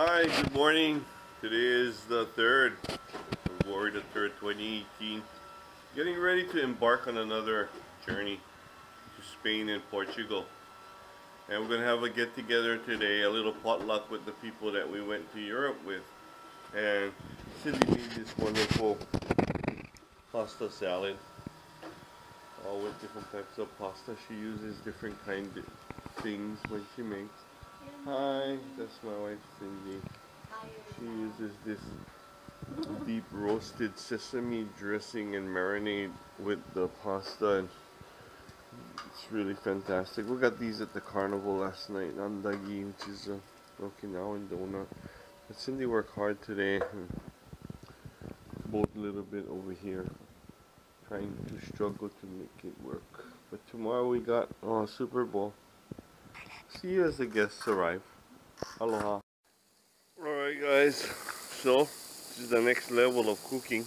Hi, good morning. Today is the 3rd, February the 3rd, 2018. Getting ready to embark on another journey to Spain and Portugal. And we're going to have a get together today, a little potluck with the people that we went to Europe with. And Cindy made this wonderful pasta salad. All with different types of pasta. She uses different kind of things when she makes. Hi, that's my wife Cindy. She uses this deep roasted sesame dressing and marinade with the pasta and it's really fantastic. We got these at the carnival last night andagi, which is a Okinawan donut. But Cindy worked hard today both a little bit over here trying to struggle to make it work. But tomorrow we got uh, Super Bowl. See you as the guests arrive. Aloha. Alright guys, so this is the next level of cooking.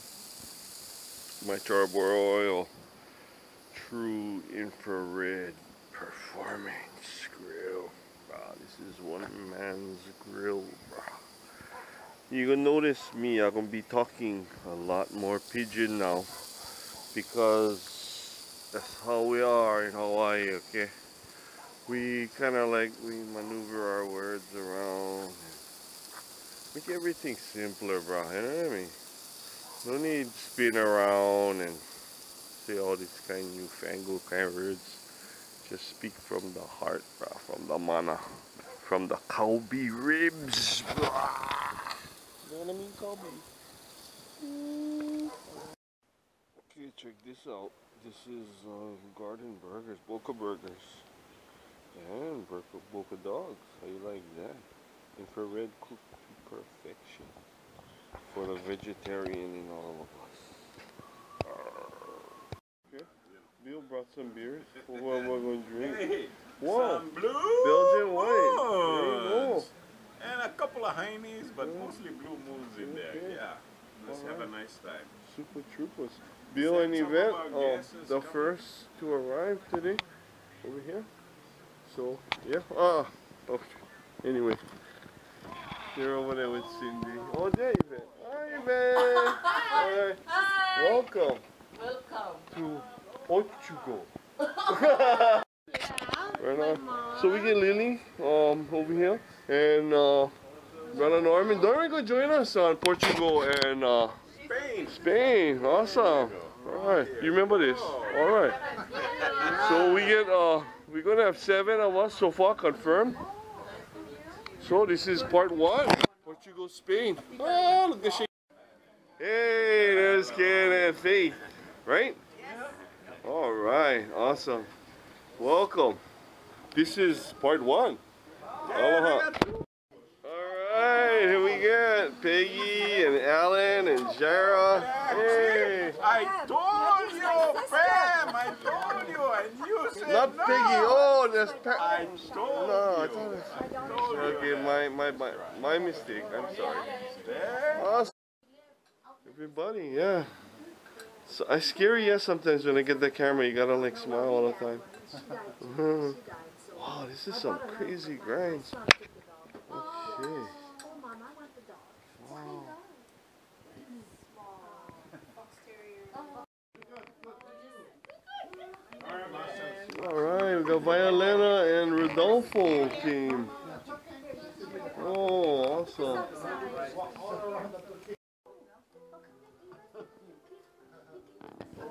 My charbroil oil, true infrared performance grill. Wow, this is one man's grill. Wow. You gonna notice me, I'm gonna be talking a lot more pidgin now because that's how we are in Hawaii, okay? We kind of like we maneuver our words around. Make everything simpler bro you know what I mean? No need spin around and say all these kind of newfangled kind of words. Just speak from the heart bro from the mana from the Kalbi ribs bro. you know what I mean Kalbi okay check this out. This is uh, Garden Burgers Boca Burgers and Boca, Boca Dogs. How you like that? Infrared cook to perfection for the vegetarian in all of us. Okay. Bill brought some beers for what we're going to drink. Hey, Whoa. some blue Belgian white. There you go. moons. And a couple of Heine's, but Yeah. mostly blue moons in there. Yeah. Let's have a nice time. Super Troopers. Bill and some of Yvette, our oh, the coming. first to arrive today over here. So, yeah. Ah, okay. Anyway, they're over there with Cindy. Oh, there, Yvette. Hi, Yvette. Hi. Hi. Welcome Welcome. to Portugal. Yeah. Right on. mom. So we get Lily um, over here and uh, brother Norman. Norman go join us on Portugal and uh, Spain. Spain. Awesome. All right. You remember this? All right. So we get uh, we're gonna have seven of us so far confirmed. So this is part one. Portugal, Spain. Oh, look at she. Hey, there's Ken and Faith, right? All right. Awesome. Welcome. This is part one. Aloha. All right, here we got Peggy and Alan and Jara. Hey. I told you, Pam. I told you, and you said Not no. Peggy. Oh, that's I pa- told No, I you. I told you. Okay, my, my, my, my mistake. I'm sorry. Awesome. Everybody, yeah. So I scare you sometimes when I get the camera. You gotta like smile all the time. Wow, this is some crazy grinds. Okay. Wow. All we Violetta and Rodolfo team. Oh, awesome.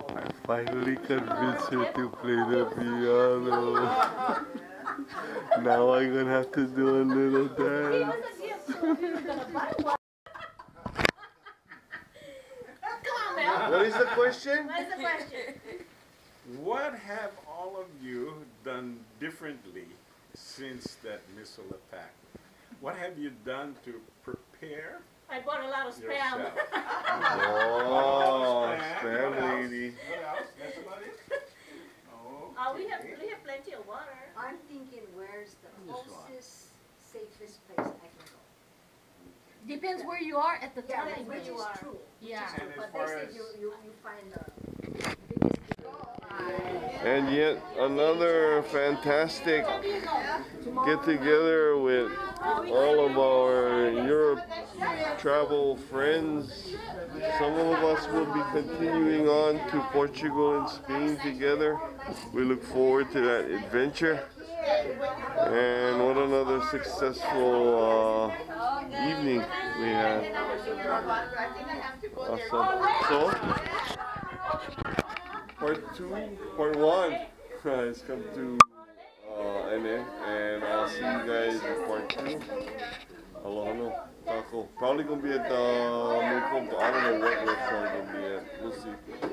I finally convinced her to play the piano. now I'm gonna have to do a little dance. Come on, Mel. What is the question? What is the question? What have all of you done differently since that missile attack? What have you done to prepare I bought a lot of spam. yourself? Oh, What spam lady. What else? That's about it? Oh, Uh, we have we have plenty of water. I'm thinking, where's the closest, safest place I can go? Depends where you are at the Yeah, time. which is true. Yeah. And as But far they say you, you, you find the biggest. And yet another fantastic get together with all of our Europe travel friends. Some of us will be continuing on to Portugal and Spain together. We look forward to that adventure. And what another successful uh, evening we had. Awesome. So, part two, part one has come to uh, an and I'll see you guys in part two. Aloha no taco. Probably gonna be at the Maple. I don't know what restaurant gonna be at. We'll see.